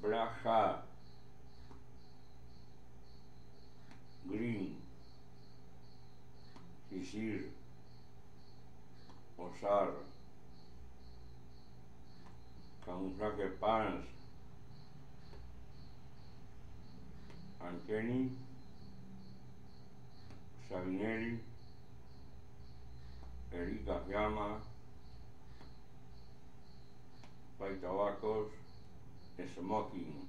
Braja Green, Sisir, Osar, Camuflaje Pans, Ancheni, Savinelli, Erika Fiamma, Paitabacos. 这什么病？